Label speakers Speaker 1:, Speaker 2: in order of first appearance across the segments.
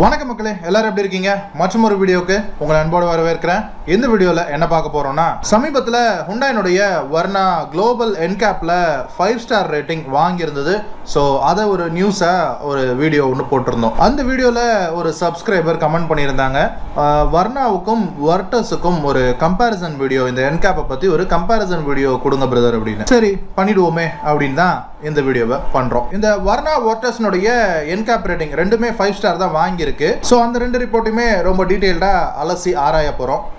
Speaker 1: வணக்கம் மக்களே எல்லாரும் எப்படி இருக்கீங்க? மற்றும் ஒரு வீடியோவுக்கு உங்களை அன்போடு வரவேற்கிறேன். இந்த வீடியோவில் என்ன பார்க்க போகிறோம்னா சமீபத்தில் ஹுண்டாயினுடைய வர்ணா குளோபல் என்கேப்பில் ஃபைவ் ஸ்டார் ரேட்டிங் வாங்கியிருந்தது. ஸோ அதை ஒரு நியூஸை ஒரு வீடியோ ஒன்று போட்டிருந்தோம். அந்த வீடியோவில் ஒரு சப்ஸ்கிரைபர் கமெண்ட் பண்ணியிருந்தாங்க. வர்ணாவுக்கும் வர்டஸுக்கும் ஒரு கம்பேரிசன் வீடியோ இந்த என்கேப்பை பற்றி ஒரு கம்பேரிசன் வீடியோ கொடுங்க பிரதர் அப்படின்னு. சரி பண்ணிடுவோமே அப்படின்னு தான் இந்த வீடியோவை பண்ணுறோம் இந்த வர்ணா வாட்டர்ஸ்னுடைய என்கேப் ரேட்டிங் ரெண்டுமே ஃபைவ் ஸ்டார் தான் வாங்கியிருக்கு. ஸோ அந்த ரெண்டு ரிப்போர்ட்டுமே ரொம்ப டீட்டெயில்டாக அலசி ஆராய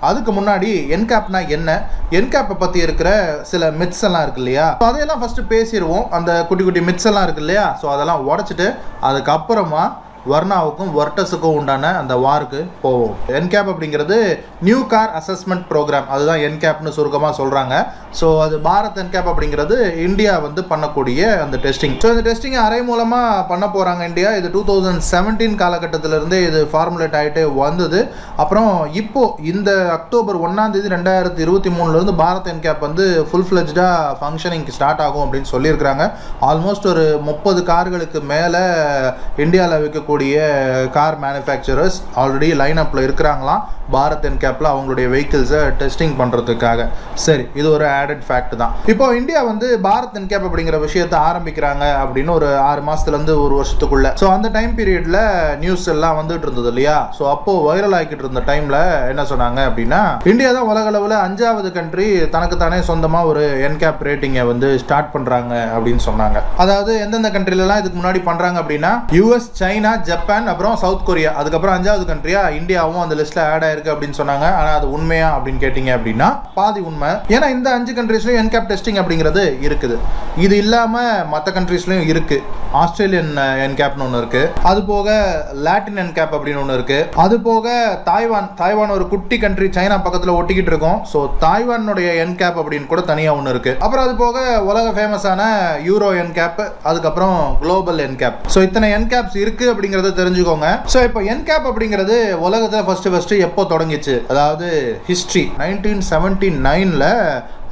Speaker 1: அது அதுக்கு முன்னாடி என்கேப்னா என்ன? என்கேப்பை பத்தி இருக்கிற சில மித்ஸ் எல்லாம் இருக்கு இல்லையா? ஸோ அதையெல்லாம் ஃபஸ்ட்டு பேசிடுவோம் அந்த குட்டி குட்டி மித்ஸ் எல்லாம் இருக்கு இல்லையா? ஸோ அதெல்லாம் உடைச்சிட்டு அதுக்கப்புறமா வர்ணாவுக்கும் வர்டஸுக்கும் உண்டான அந்த வாருக்கு போவோம். என்கேப் அப்படிங்கிறது நியூ கார் அசஸ்மெண்ட் ப்ரோக்ராம் அதுதான் என்கேப்னு சுருக்கமாக சொல்கிறாங்க ஸோ அது பாரத் என்கேப் அப்படிங்கிறது இந்தியா வந்து பண்ணக்கூடிய அந்த டெஸ்டிங் ஸோ இந்த டெஸ்டிங் அரை மூலமாக பண்ண போகிறாங்க இந்தியா. இது டூ தௌசண்ட் செவன்டீன் காலகட்டத்திலிருந்தே இது ஃபார்முலேட் ஆகிட்டு வந்தது. அப்புறம் இப்போது இந்த அக்டோபர் ஒன்றாம் தேதி ரெண்டாயிரத்தி இருபத்தி மூணுலேருந்து பாரத் என்கேப் வந்து ஃபுல் ஃப்ளெஜ்டாக ஃபங்க்ஷனிங் ஸ்டார்ட் ஆகும் அப்படின்னு சொல்லியிருக்கிறாங்க. ஆல்மோஸ்ட் ஒரு முப்பது கார்களுக்கு மேலே இந்தியாவில் விற்கக்கூடிய கார் மேனுஃபேக்சரர்ஸ் ஆல்ரெடி லைன் அப்பில் இருக்கிறாங்களாம். பாரத் என்கேப்பில் அவங்களுடைய வெஹிக்கிள்ஸை டெஸ்டிங் பண்ணுறதுக்காக சரி இது ஒரு ஆடட் ஃபேக்ட் தான். இப்போ இந்தியா வந்து பாரத் என்கேப் அப்படிங்கிற விஷயத்தை ஆரம்பிக்கிறாங்க அப்படின்னு ஒரு ஆறு மாதத்துலேருந்து ஒரு வருஷத்துக்குள்ள. ஸோ அந்த டைம் பீரியடில் நியூஸ் எல்லாம் வந்துட்டு இருந்தது இல்லையா? ஸோ அப்போது வைரல் ஆகிக்கிட்டு இருந்த டைமில் என்ன சொன்னாங்க அப்படின்னா இந்தியா தான் உலக அளவில் அஞ்சாவது கண்ட்ரி தனக்கு தானே சொந்தமாக ஒரு என்கேப் ரேட்டிங்கை வந்து ஸ்டார்ட் பண்ணுறாங்க அப்படின்னு சொன்னாங்க. அதாவது எந்தெந்த கண்ட்ரிலலாம் இதுக்கு முன்னாடி பண்ணுறாங்க அப்படின்னா யூஎஸ் சைனா ஜப்பான் அப்புறம் சவுத் கொரியா. அதுக்கப்புறம் அஞ்சாவது கண்ட்ரியா இந்தியாவும் அந்த லிஸ்ட்டில் ஆட் ஆயிருக்கு அப்படின்னு சொன்னாங்க. ஆனால் அது உண்மையா அப்படின்னு கேட்டிங்க அப்படின்னா பாதி உண்மை. ஏன்னா இந்த அஞ்சு கண்ட்ரீஸ்லையும் என்கேப் டெஸ்டிங் அப்படிங்கிறது இருக்குது. இது இல்லாமல் மற்ற கண்ட்ரீஸ்லையும் இருக்குது ஆஸ்திரேலியன் என்கேப்னு ஒன்று இருக்குது அது போக லாட்டின் என்கேப் அப்படின்னு ஒன்று இருக்குது அது போக தாய்வான் தாய்வான் ஒரு குட்டி கண்ட்ரி சைனா பக்கத்தில் ஒட்டிக்கிட்டு இருக்கோம். ஸோ தாய்வானுடைய என்கேப் அப்படின்னு கூட தனியாக ஒன்று இருக்குது அப்புறம் அது போக உலக ஃபேமஸான யூரோ என்கேப் அதுக்கப்புறம் குளோபல் என்கேப் ஸோ இத்தனை என்கேப்ஸ் இருக்குது அப்படிங்கிறத தெரிஞ்சுக்கோங்க. ஸோ இப்போ என்கேப் அப்படிங்கிறது உலகத்தில் ஃபஸ்ட்டு ஃபஸ்ட்டு எப்போ தொடங்கிச்சு? அதாவது ஹிஸ்ட்ரி நைன்டீன் செவன்டி நைனில்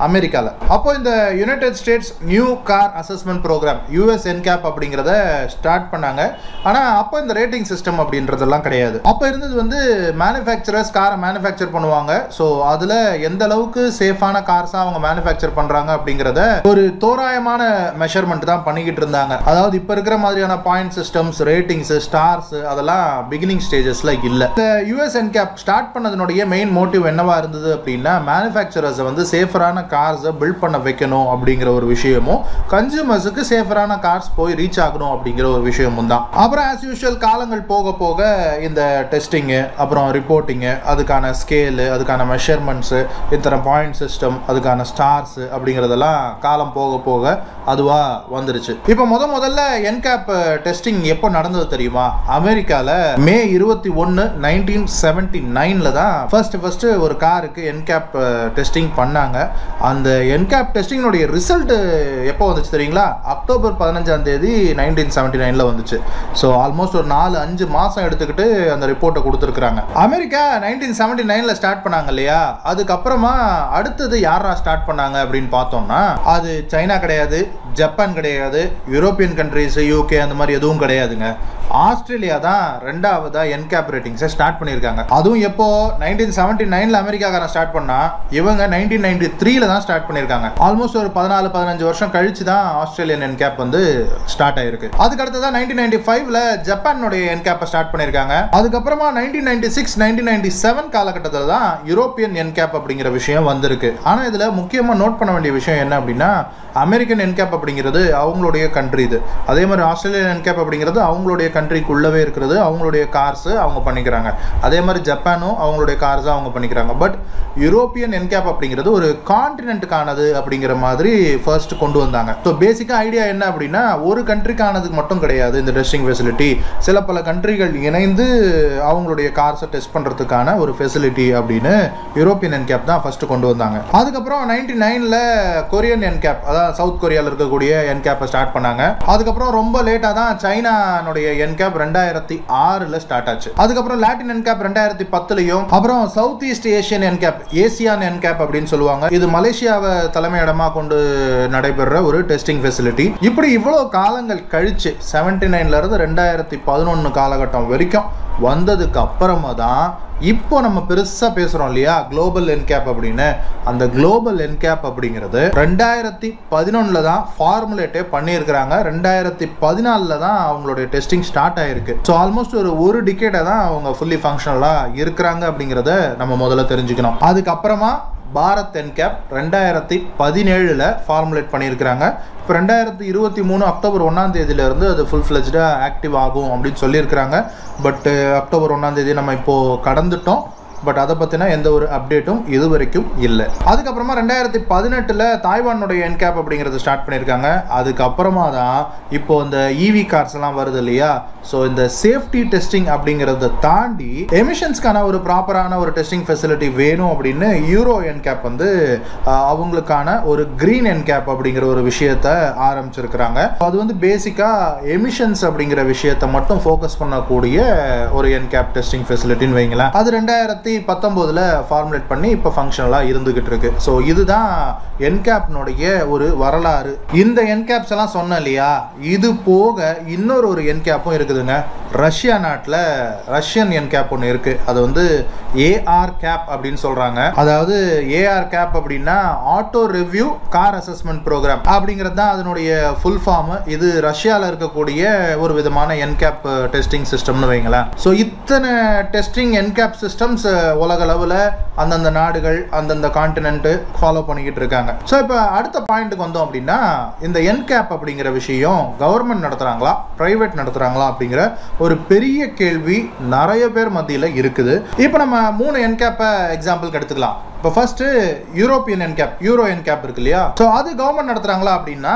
Speaker 1: அமெரிக்காவில் அப்போ இந்த United States new car assessment programme US NCAP அப்படிங்கிறத ஸ்டார்ட் பண்ணாங்க. ஆனால் அப்போ இந்த ரேட்டிங் சிஸ்டம் அப்படின்றதெல்லாம் கிடையாது. அப்போ இருந்தது வந்து மேனுஃபேக்சரர்ஸ் காரை மேனுஃபேக்சர் பண்ணுவாங்க. ஸோ அதில் எந்த அளவுக்கு சேஃபான கார்ஸாக அவங்க மேனுஃபேக்சர் பண்ணுறாங்க அப்படிங்கிறத ஒரு தோராயமான மெஷர்மெண்ட் தான் பண்ணிக்கிட்டு இருந்தாங்க. அதாவது இப்போ இருக்கிற மாதிரியான பாயிண்ட் சிஸ்டம்ஸ் ரேட்டிங்ஸ் ஸ்டார்ஸ் அதெல்லாம் பிகினிங் ஸ்டேஜஸில் இல்லை. இந்த யூஎஸ் என்கேப் ஸ்டார்ட் பண்ணதனுடைய மெயின் மோட்டிவ் என்னவா இருந்தது அப்படின்னா மேனுஃபேக்சரர்ஸை வந்து சேஃபரான கார்ஸை பில்ட் பண்ண வைக்கணும் அப்படிங்கிற ஒரு விஷயமும் கன்சியூமர்ஸுக்கு சேஃபரான கார்ஸ் போய் ரீச் ஆகணும் அப்படிங்கிற ஒரு விஷயமும் தான். அப்புறம் ஆஸ் யூஷுவல் காலங்கள் போக போக இந்த டெஸ்டிங்கு அப்புறம் ரிப்போர்ட்டிங்கு அதுக்கான ஸ்கேலு அதுக்கான மெஷர்மெண்ட்ஸு இத்தனை பாயிண்ட் சிஸ்டம் அதுக்கான ஸ்டார்ஸ் அப்படிங்கிறதெல்லாம் காலம் போக போக அதுவாக வந்துருச்சு. இப்போ முத முதல்ல என்கேப் டெஸ்டிங் எப்போ நடந்தது தெரியுமா? அமெரிக்காவில் மே இருபத்தி ஒன்று நைன்டீன் செவன்டி நைனில் தான் ஃபர்ஸ்ட் ஃபர்ஸ்ட் ஒரு காருக்கு என்கேப் டெஸ்டிங் பண்ணாங்க. அந்த என்கேப் டெஸ்டிங்கினுடைய ரிசல்ட் எப்போ வந்துச்சு தெரியுங்களா? அக்டோபர் பதினஞ்சாம் தேதி நைன்டீன் செவன்டி நைனில் வந்துச்சு. ஸோ ஆல்மோஸ்ட் ஒரு நாலு அஞ்சு மாதம் எடுத்துக்கிட்டு அந்த ரிப்போர்ட்டை கொடுத்துருக்குறாங்க. அமெரிக்கா நைன்டீன் செவன்டி நைனில் ஸ்டார்ட் பண்ணாங்க இல்லையா? அதுக்கப்புறமா அடுத்தது யாரா ஸ்டார்ட் பண்ணாங்க அப்படின்னு பார்த்தோம்னா அது சைனா கிடையாது ஜப்பான் கிடையாது யூரோப்பியன் கண்ட்ரிஸ் யூகே அந்த மாதிரி எதுவும் கிடையாதுங்க. ஆஸ்திரேலியா தான் ரெண்டாவதா என்கேப் ரேட்டிங்ஸை ஸ்டார்ட் பண்ணியிருக்காங்க. அதுவும் எப்போ? நைன்டீன் செவன்டி நைனில் அமெரிக்காக்காரன் ஸ்டார்ட் பண்ணா இவங்க நைன்டீன் நைன்டி த்ரீல தான் ஸ்டார்ட் பண்ணியிருக்காங்க. ஆல்மோஸ்ட் ஒரு பதினாலு பதினஞ்சு வருஷம் கழிச்சு தான் ஆஸ்திரேலியன் என்கேப் வந்து ஸ்டார்ட் ஆயிருக்கு. அதுக்கு அடுத்ததான் நைன்டீன் நைன்டி ஃபைவ்ல ஜப்பானுடைய என்கேப்பை ஸ்டார்ட் பண்ணியிருக்காங்க. அதுக்கப்புறமா nineteen ninety six nineteen ninety seven காலகட்டத்தில் தான் யூரோப்பியன் என்கேப் அப்படிங்கிற விஷயம் வந்திருக்கு. ஆனால் இதில் முக்கியமாக நோட் பண்ண வேண்டிய விஷயம் என்ன அப்படின்னா அமெரிக்கன் என்கேப் அப்படிங்கிறது அவங்களுடைய கண்ட்ரி இது. அதே மாதிரி ஆஸ்திரேலியன் என்கேப் அப்படிங்கிறது அவங்களுடைய கண்ட்ரிக்குள்ளவே இருக்கிறது. அவங்களுடைய கார்ஸு அவங்க பண்ணிக்கிறாங்க. அதே மாதிரி ஜப்பானும் அவங்களுடைய கார்ஸை அவங்க பண்ணிக்கிறாங்க. பட் யூரோப்பியன் என்கேப் அப்படிங்கிறது ஒரு கான்டினென்ட்டுக்கானது அப்படிங்கிற மாதிரி ஃபர்ஸ்ட் கொண்டு வந்தாங்க. ஸோ பேசிக்காக ஐடியா என்ன அப்படின்னா ஒரு கண்ட்ரிக்கானதுக்கு மட்டும் கிடையாது இந்த டெஸ்டிங் ஃபெசிலிட்டி சில பல கண்ட்ரிகள் இணைந்து அவங்களுடைய கார்ஸை டெஸ்ட் பண்ணுறதுக்கான ஒரு ஃபெசிலிட்டி அப்படின்னு யூரோப்பியன் என்கேப் தான் ஃபர்ஸ்ட் கொண்டு வந்தாங்க. அதுக்கப்புறம் நைன்டி நைனில் கொரியன் என்கேப் அதாவது சவுத் கொரியாவில் இருக்கக்கூடிய என்கேப்பை ஸ்டார்ட் பண்ணாங்க. அதுக்கப்புறம் ரொம்ப லேட்டாக தான் சைனானுடைய என்கேப் ரெண்டாயிரத்தி ஆறில் ஸ்டார்ட் ஆச்சு. அதுக்கப்புறம் லாட்டின் என்கேப் ரெண்டாயிரத்தி பத்துலையும் அப்புறம் South East Asian NCAP ASEAN NCAP அப்படின்னு சொல்லுவாங்க. இது மலேசியாவை தலைமையிடமாக கொண்டு நடைபெற ஒரு டெஸ்டிங் ஃபெசிலிட்டி இப்படி இவ்வளோ காலங்கள் கழிச்சு செவன்டி நைன்ல இருந்து ரெண்டாயிரத்தி பதினொன்று காலகட்டம் வரைக்கும் வந்ததுக்கு அப்புறமா தான் இப்போ நம்ம பெருசாக பேசுகிறோம் இல்லையா? குளோபல் என்கேப் அப்படின்னு. அந்த குளோபல் என்கேப் அப்படிங்கிறது ரெண்டாயிரத்தி பதினொன்றில் தான் ஃபார்முலேட்டே பண்ணியிருக்கிறாங்க. ரெண்டாயிரத்தி பதினாலில் தான் அவங்களுடைய டெஸ்டிங் ஸ்டார்ட் ஆயிருக்கு. ஸோ ஆல்மோஸ்ட் ஒரு ஒரு டிக்கெட்டை தான் அவங்க ஃபுல்லி ஃபங்க்ஷனலாக இருக்கிறாங்க அப்படிங்கிறத நம்ம முதல்ல தெரிஞ்சுக்கணும். அதுக்கப்புறமா பாரத் என்கேப் ரெண்டாயிரத்தி பதினேழில் ஃபார்முலேட் பண்ணியிருக்கிறாங்க. இப்போ ரெண்டாயிரத்தி இருபத்தி மூணு அக்டோபர் ஒன்றாம் தேதியிலேருந்து அது ஃபுல் ஃப்ளெஜ்டாக ஆக்டிவ் ஆகும் அப்படின்னு சொல்லியிருக்கிறாங்க. பட்டு அக்டோபர் ஒன்றாம் தேதி நம்ம இப்போது கடந்துட்டோம். பட் அதை பற்றின எந்த ஒரு அப்டேட்டும் இது வரைக்கும் இல்லை. அதுக்கப்புறமா ரெண்டாயிரத்தி பதினெட்டில் தாய்வானுடைய என்கேப் அப்படிங்கிறது ஸ்டார்ட் பண்ணியிருக்காங்க அதுக்கப்புறமா தான் இப்போ இந்த இவி கார்ஸ் எல்லாம் வருது இல்லையா? ஸோ இந்த சேஃப்டி டெஸ்டிங் அப்படிங்கிறத தாண்டி எமிஷன்ஸ்க்கான ஒரு ப்ராப்பரான ஒரு டெஸ்டிங் ஃபெசிலிட்டி வேணும் அப்படின்னு யூரோ என்கேப் வந்து அவங்களுக்கான ஒரு க்ரீன் என்கேப் அப்படிங்கிற ஒரு விஷயத்த ஆரம்பிச்சிருக்கிறாங்க. அது வந்து பேசிக்காக எமிஷன்ஸ் அப்படிங்கிற விஷயத்தை மட்டும் ஃபோக்கஸ் பண்ணக்கூடிய ஒரு என்கேப் டெஸ்டிங் ஃபெசிலிட்டின்னு வைங்களேன். அது ரெண்டாயிரத்தி பத்தொம்போதில் ஃபார்முலேட் பண்ணி இப்போ ஃபங்க்ஷனலாக இருந்துகிட்டு இருக்கு. ஸோ இதுதான் என்கேப்னுடைய ஒரு வரலாறு. இந்த என்கேப்ஸ் எல்லாம் சொன்னேன் இல்லையா? இது போக இன்னொரு ஒரு என்கேப்பும் இருக்குதுங்க. ரஷ்யா நாட்டில் ரஷ்யன் என்கேப் ஒன்று இருக்கு. அது வந்து ஏஆர் கேப் அப்படின்னு சொல்றாங்க. அதாவது ஏஆர் கேப் அப்படின்னா auto review car assessment programme அப்படிங்கிறது தான் அதனுடைய ஃபுல் ஃபார்ம் இது ரஷ்யாவில் இருக்கக்கூடிய ஒரு விதமான என்கேப் டெஸ்டிங் சிஸ்டம்னு வைங்களேன். ஸோ இத்தனை டெஸ்டிங் என்கேப் சிஸ்டம்ஸ் உலக அளவில் அந்தந்த நாடுகள் அந்தந்த கான்டினென்ட்டு ஃபாலோ பண்ணிக்கிட்டு இருக்காங்க. ஸோ இப்போ அடுத்த பாயிண்ட்டுக்கு வந்தோம் அப்படின்னா இந்த என்கேப் அப்படிங்கிற விஷயம் கவர்மெண்ட் நடத்துகிறாங்களா ப்ரைவேட் நடத்துகிறாங்களா அப்படிங்கிற ஒரு பெரிய கேள்வி நிறைய பேர் மத்தியில் இருக்குது. இப்போ நம்ம மூணு என்கேப்பை எக்ஸாம்பிளுக்கு எடுத்துக்கலாம். இப்போ first European NCAP Euro NCAP இருக்கு இல்லையா? ஸோ அது கவர்மெண்ட் நடத்துறாங்களா அப்படின்னா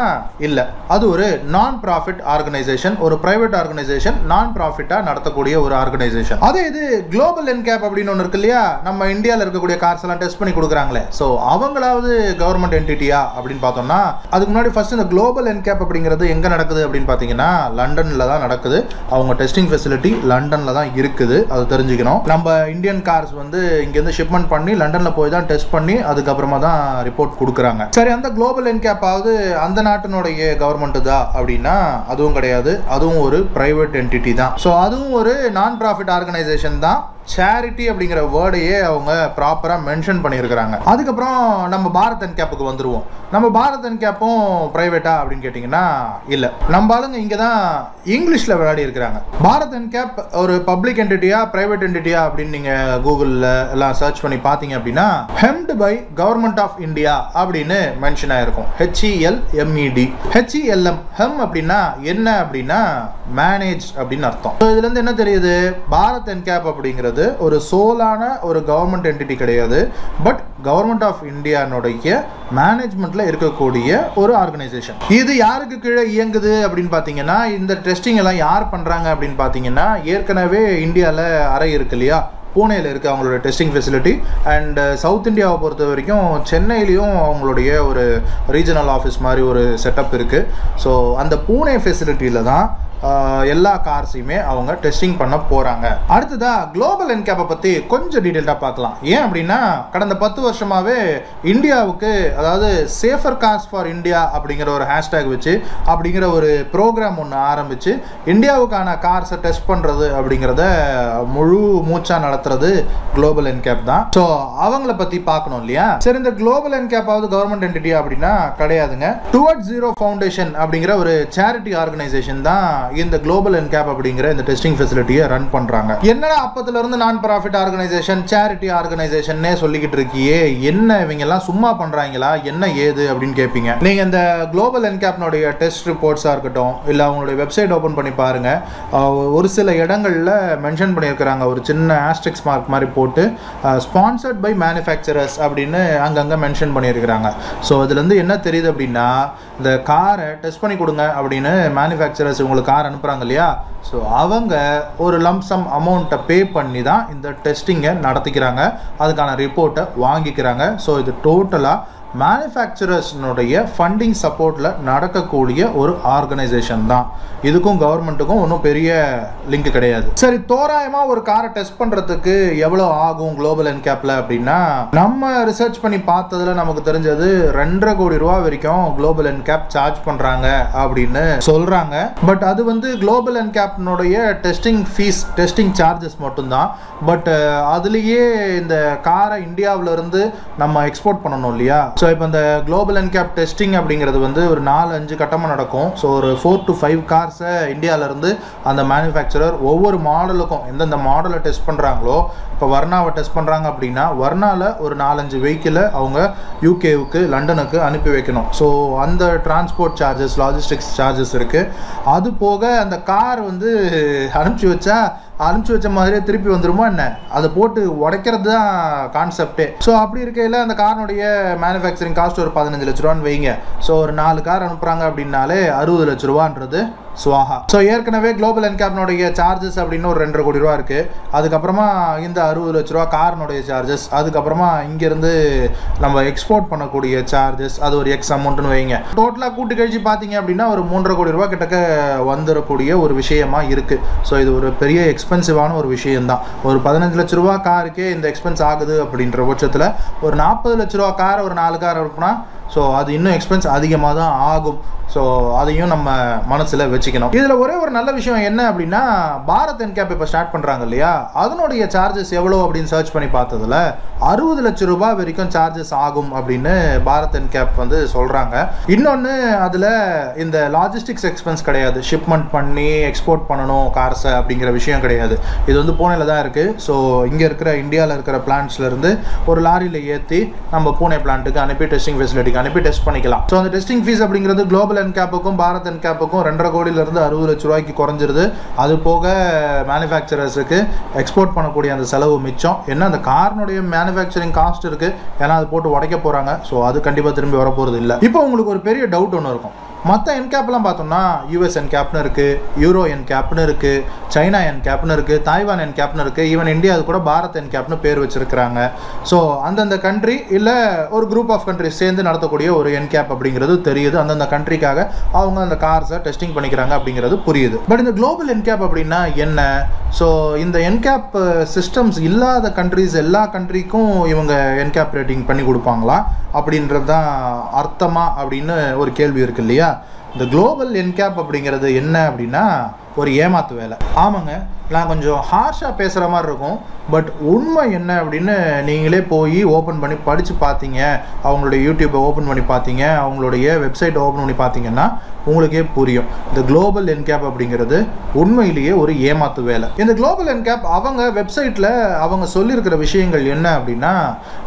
Speaker 1: இல்லை. அது ஒரு நான் ப்ராஃபிட் ஆர்கனைசேஷன் ஒரு பிரைவேட் ஆர்கனைசேஷன் நான் ப்ராஃபிட்டாக நடத்தக்கூடிய ஒரு ஆர்கனைசேஷன் அதே இது குளோபல் என்கேப் அப்படின்னு ஒன்று இருக்கு இல்லையா? நம்ம இந்தியாவில் இருக்கக்கூடிய கார்ஸ் எல்லாம் டெஸ்ட் பண்ணி கொடுக்குறாங்களே. ஸோ அவங்களாவது கவர்மெண்ட் என்டிட்டியா அப்படின்னு பார்த்தோம்னா அதுக்கு முன்னாடி ஃபர்ஸ்ட் இந்த குளோபல் என்கேப் அப்படிங்கிறது எங்கே நடக்குது அப்படின்னு பார்த்தீங்கன்னா லண்டனில் தான் நடக்குது. அவங்க டெஸ்டிங் ஃபெசிலிட்டி லண்டனில் தான் இருக்குது. அது தெரிஞ்சுக்கணும். நம்ம இந்தியன் கார்ஸ் வந்து இங்கேருந்து ஷிப்மெண்ட் பண்ணி லண்டனில் போய் தான் டெஸ்ட் பண்ணி அதுக்கப்புறமா தான் ரிப்போர்ட் கொடுக்குறாங்க. சரி அந்த குளோபல் என்கேப்பாவது அந்த நாட்டினுடைய கவர்மெண்ட் தான் அப்படின்னா அதுவும் கிடையாது. அதுவும் ஒரு பிரைவேட் என்டிட்டி தான். ஸோ அதுவும் ஒரு நான் ப்ராஃபிட் ஆர்கனைசேஷன் தான். சேரிட்டி அப்படிங்கிற வேர்டையே அவங்க ப்ராப்பராக மென்ஷன் பண்ணியிருக்கிறாங்க. அதுக்கப்புறம் நம்ம பாரத் அண்ட் கேப்புக்கு வந்துடுவோம் நம்ம பாரத் அண்ட் கேப்பும் ப்ரைவேட்டா அப்படின்னு கேட்டிங்கன்னா இல்லை. நம்ம ஆளுங்க இங்கே தான் இங்கிலீஷில் விளையாடி இருக்கிறாங்க. பாரத் அண்ட் கேப் ஒரு பப்ளிக் என்டிட்டியா ப்ரைவேட் என்டிட்டியா அப்படின்னு நீங்கள் கூகுளில் எல்லாம் சர்ச் பண்ணி பார்த்தீங்க அப்படின்னா helmed by government of India அப்படின்னு மென்ஷன் ஆயிருக்கும். H E L M E T H E L M helm அப்படின்னா என்ன அப்படின்னா மேனேஜ் அப்படின்னு அர்த்தம். So இதுலேருந்து என்ன தெரியுது? பாரத் என்கேப் கேப் அப்படிங்கிறது ஒரு சோலான ஒரு கவர்மெண்ட் என்டிட்டி கிடையாது. பட் கவர்மெண்ட் ஆஃப் இந்தியானுடைய மேனேஜ்மெண்ட்ல இருக்கக்கூடிய ஒரு ஆர்கனைசேஷன் இது யாருக்கு கீழே இயங்குது அப்படின்னு பார்த்தீங்கன்னா இந்த டெஸ்டிங் எல்லாம் யார் பண்றாங்க அப்படின்னு பார்த்தீங்கன்னா ஏற்கனவே இந்தியாவில் அறை இருக்கு இல்லையா? பூனேயில் இருக்குது அவங்களோட டெஸ்டிங் ஃபெசிலிட்டி அண்ட் சவுத் இந்தியாவை பொறுத்த வரைக்கும் சென்னையிலையும் அவங்களுடைய ஒரு ரீஜனல் ஆஃபீஸ் மாதிரி ஒரு செட்டப் இருக்குது ஸோ அந்த பூனே ஃபெசிலிட்டியில் தான் எல்லா கார்ஸையுமே அவங்க டெஸ்டிங் பண்ண போகிறாங்க அடுத்ததா குளோபல் என்கேப்பை பற்றி கொஞ்சம் டீட்டெயில்டாக பார்க்கலாம். ஏன் அப்படின்னா கடந்த பத்து வருஷமாகவே இந்தியாவுக்கு அதாவது சேஃபர் கார்ஸ் ஃபார் இந்தியா அப்படிங்கிற ஒரு ஹேஷ்டேக் வச்சு அப்படிங்கிற ஒரு ப்ரோக்ராம் ஒன்று ஆரம்பித்து இந்தியாவுக்கான கார்ஸை டெஸ்ட் பண்ணுறது அப்படிங்கிறத முழு மூச்சாக நடத்துறது குளோபல் என்கேப் தான். ஸோ அவங்கள பற்றி பார்க்கணும் இல்லையா? சரி இந்த குளோபல் என்கேப்பாவது கவர்மெண்ட் என்டிட்டி அப்படின்னா கிடையாதுங்க. டுவர்ட் ஜீரோ ஃபவுண்டேஷன் அப்படிங்கிற ஒரு சேரிட்டி ஆர்கனைசேஷன் தான் இந்த குளோபல் என்கேப் அப்படிங்கிற இந்த டெஸ்டிங் ஃபெசிலிட்டியை ரன் பண்ணுறாங்க என்னடா அப்பத்துல இருந்து நான் ப்ராஃபிட் ஆர்கனைசேஷன் சேரிட்டி ஆர்கனைசேஷன்னே சொல்லிக்கிட்டு இருக்கியே? என்ன இவங்க எல்லாம் சும்மா பண்ணுறாங்களா என்ன ஏது அப்படின்னு கேட்பீங்க நீங்கள் இந்த குளோபல் என்கேப்னுடைய டெஸ்ட் ரிப்போர்ட்ஸாக இருக்கட்டும் இல்லை அவங்களுடைய வெப்சைட் ஓப்பன் பண்ணி பாருங்க. ஒரு சில இடங்கள்ல மென்ஷன் பண்ணியிருக்கிறாங்க. ஒரு சின்ன ஆஸ்ட்ரிக்ஸ் மார்க் மாதிரி போட்டு ஸ்பான்சர்ட் பை மேனுஃபேக்சரர்ஸ் அப்படின்னு அங்கங்கே மென்ஷன் பண்ணியிருக்கிறாங்க. ஸோ அதுலேருந்து என்ன தெரியுது அப்படின்னா இந்த காரை டெஸ்ட் பண்ணி கொடுங்க அப்படின்னு மேனுஃபேக்சரர்ஸ் உங்களுக்கு கார் அனுப்புகிறாங்க இல்லையா? ஸோ அவங்க ஒரு லம்சம் அமௌண்ட்டை பே பண்ணி தான் இந்த டெஸ்டிங்கை நடத்திக்கிறாங்க. அதுக்கான ரிப்போர்ட்டை வாங்கிக்கிறாங்க. ஸோ இது டோட்டலாக மேனுஃபேக்சரர்ஸ்னுடைய ஃபண்டிங் சப்போர்ட்டில் நடக்கக்கூடிய ஒரு ஆர்கனைசேஷன் தான். இதுக்கும் கவர்மெண்ட்டுக்கும் ஒன்றும் பெரிய லிங்க் கிடையாது. சரி தோராயமாக ஒரு காரை டெஸ்ட் பண்ணுறதுக்கு எவ்வளோ ஆகும் குளோபல் என்கேப்பில் அப்படின்னா நம்ம ரிசர்ச் பண்ணி பார்த்ததுல நமக்கு தெரிஞ்சது ரெண்டரை கோடி ரூபா வரைக்கும் குளோபல் என்கேப் சார்ஜ் பண்ணுறாங்க அப்படின்னு சொல்கிறாங்க பட் அது வந்து குளோபல் என்கேப்னுடைய டெஸ்டிங் ஃபீஸ் டெஸ்டிங் சார்ஜஸ் மட்டும்தான். பட் அதுலேயே இந்த காரை இந்தியாவிலேருந்து நம்ம எக்ஸ்போர்ட் பண்ணணும் இல்லையா? ஸோ இப்போ இந்த குளோபல் என்கேப் டெஸ்டிங் அப்படிங்கிறது வந்து ஒரு நாலு அஞ்சு கட்டமாக நடக்கும். ஸோ ஒரு ஃபோர் டு ஃபைவ் கார்ஸை இந்தியாவிலேருந்து அந்த மேனுஃபேக்சரர் ஒவ்வொரு மாடலுக்கும் எந்தெந்த மாடலை டெஸ்ட் பண்ணுறாங்களோ இப்போ வர்ணாவை டெஸ்ட் பண்ணுறாங்க அப்படின்னா வர்ணாவில் ஒரு நாலஞ்சு வெஹிக்கிளை அவங்க யூகேவுக்கு லண்டனுக்கு அனுப்பி வைக்கணும். ஸோ அந்த டிரான்ஸ்போர்ட் சார்ஜஸ் லாஜிஸ்டிக்ஸ் சார்ஜஸ் இருக்குது அது போக அந்த கார் வந்து அனுப்பிச்சி வச்சா அனுப்பிச்சி வச்ச மாதிரியே திருப்பி வந்துருமா என்ன? அதை போட்டு உடைக்கிறது தான் கான்செப்டே ஸோ அப்படி இருக்கையில் அந்த காரனுடைய மேனுஃபேக்சரிங் காஸ்ட் ஒரு பதினஞ்சு லட்ச ரூபான்னு வைங்க. ஸோ ஒரு நாலு கார் அனுப்புகிறாங்க அப்படின்னாலே அறுபது லட்ச ரூபான்றது சுவாகா ஸோ ஏற்கனவே குளோபல் என்கேப்னுடைய சார்ஜஸ் அப்படின்னு ஒரு ரெண்டரை கோடி ரூபா இருக்குது அதுக்கப்புறமா இந்த அறுபது லட்ச ரூபா காரனுடைய சார்ஜஸ் அதுக்கப்புறமா இங்கேருந்து நம்ம எக்ஸ்போர்ட் பண்ணக்கூடிய சார்ஜஸ் அது ஒரு எக்ஸ் அமௌண்ட்னு வைங்க. டோட்டலாக கூட்டு கழிச்சு பார்த்தீங்க அப்படின்னா ஒரு மூன்றரை கோடி ரூபா கிட்டக்க வந்துடக்கூடிய ஒரு விஷயமா இருக்குது ஸோ இது ஒரு பெரிய எக்ஸ்பென்சிவான ஒரு விஷயம்தான். ஒரு பதினஞ்சு லட்ச ரூபா காருக்கே இந்த எக்ஸ்பென்ஸ் ஆகுது அப்படின்ற பட்சத்தில் ஒரு நாற்பது லட்ச ரூபா கார் ஒரு நாலு கார் அனுப்புனா ஸோ அது இன்னும் எக்ஸ்பென்ஸ் அதிகமாக தான் ஆகும். ஸோ அதையும் நம்ம மனசில் வச்சுக்கணும். இதில் ஒரே ஒரு நல்ல விஷயம் என்ன அப்படின்னா பாரத் என்கேப் இப்போ ஸ்டார்ட் பண்ணுறாங்க இல்லையா? அதனுடைய சார்ஜஸ் எவ்வளோ அப்படின்னு சர்ச் பண்ணி பார்த்ததுல அறுபது லட்ச ரூபாய் வரைக்கும் சார்ஜஸ் ஆகும் அப்படின்னு பாரத் என்கேப் வந்து சொல்கிறாங்க இன்னொன்று அதில் இந்த லாஜிஸ்டிக்ஸ் எக்ஸ்பென்ஸ் கிடையாது. ஷிப்மெண்ட் பண்ணி எக்ஸ்போர்ட் பண்ணணும் கார்ஸை அப்படிங்கிற விஷயம் கிடையாது. இது வந்து பூனேல தான் இருக்குது ஸோ இங்கே இருக்கிற இந்தியாவில் இருக்கிற பிளான்ட்ஸ்லேருந்து ஒரு லாரியில் ஏற்றி நம்ம பூனே பிளான்ட்டுக்கு அனுப்பி டெஸ்டிங் ஃபெசிலிட்டிக்கு அனுப்பி டெஸ்ட் பண்ணிக்கலாம். ஸோ அந்த டெஸ்டிங் ஃபீஸ் அப்படிங்கிறது குளோபல் என்கேப்புக்கும் பாரத் என்கேப்புக்கும் ரெண்டரை கோடியிலிருந்து அறுபது லட்ச ரூபாய்க்கு குறைஞ்சிருது. அது போக மேனுஃபேக்சரர்ஸுக்கு எக்ஸ்போர்ட் பண்ணக்கூடிய அந்த செலவு மிச்சம். என்ன அந்த கார்னுடைய மேனுஃபேக்சரிங் காஸ்ட் இருக்குது ஏன்னா அது போட்டு உடைக்க போகிறாங்க ஸோ அது கண்டிப்பாக திரும்பி வரப்போகிறது இல்லை. இப்போ உங்களுக்கு ஒரு பெரிய டவுட் ஒன்று இருக்கும். மற்ற என் கேப்லாம் பார்த்தோம்னா யூஎஸ் என் கேப்னு இருக்குது யூரோ என் கேப்னு இருக்குது சைனா என் கேப்னு இருக்குது தாய்வான் என்கேப்னு இருக்குது ஈவன் இந்தியா அது கூட பாரத் என் கேப்னு பேர் வச்சுருக்கிறாங்க. ஸோ அந்தந்த கண்ட்ரி இல்லை ஒரு குரூப் ஆஃப் கண்ட்ரிஸ் சேர்ந்து நடத்தக்கூடிய ஒரு என் கேப் அப்படிங்கிறது தெரியுது. அந்தந்த கண்ட்ரிக்காக அவங்க அந்த கார்ஸை டெஸ்டிங் பண்ணிக்கிறாங்க அப்படிங்கிறது புரியுது. பட் இந்த குளோபல் என் கேப் அப்படின்னா என்ன? ஸோ இந்த என்கேப் சிஸ்டம்ஸ் இல்லாத கண்ட்ரிஸ் எல்லா கண்ட்ரிக்கும் இவங்க என் கேப் ரேட்டிங் பண்ணி கொடுப்பாங்களா? அப்படின்றது தான் அர்த்தமா அப்படின்னு ஒரு கேள்வி இருக்கு இல்லையா? இந்த குளோபல் என்கேப் அப்படிங்கிறது என்ன அப்படின்னா ஒரு ஏமாத்து வேலை. ஆமாங்க நான் கொஞ்சம் ஹார்ஷாக பேசுகிற மாதிரி இருக்கும். பட் உண்மை என்ன அப்படின்னு நீங்களே போய் ஓப்பன் பண்ணி படித்து பார்த்தீங்க. அவங்களுடைய யூடியூப்பை ஓப்பன் பண்ணி பார்த்தீங்க. அவங்களுடைய வெப்சைட்டை ஓப்பன் பண்ணி பார்த்தீங்கன்னா உங்களுக்கே புரியும். இந்த குளோபல் என்கேப் அப்படிங்கிறது உண்மையிலேயே ஒரு ஏமாத்து வேலை. இந்த குளோபல் என்கேப் அவங்க வெப்சைட்டில் அவங்க சொல்லியிருக்கிற விஷயங்கள் என்ன அப்படின்னா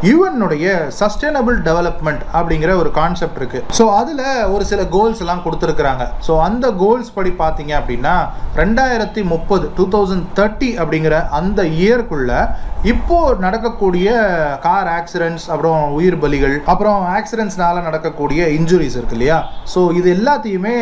Speaker 1: யுஎன்னுடைய சஸ்டைனபிள் டெவலப்மெண்ட் அப்படிங்கிற ஒரு கான்செப்ட் இருக்குது ஸோ அதில் ஒரு சில கோல்ஸ் எல்லாம் கொடுத்துருக்குறாங்க. ஸோ அந்த கோல்ஸ் படி பார்த்தீங்க அப்படின்னா ரெண்டாயிரத்தி முப்பது டூ தௌசண்ட் தேர்ட்டி அப்படிங்கிற அந்த இயர்க்குள்ள இப்போ நடக்கக்கூடிய கார் ஆக்சிடென்ட்ஸ் அப்புறம் உயிர் பலிகள் அப்புறம் ஆக்சிடென்ட்ஸ்னால நடக்கக்கூடிய இன்ஜுரிஸ் இருக்கு இல்லையா? ஸோ இது எல்லாத்தையுமே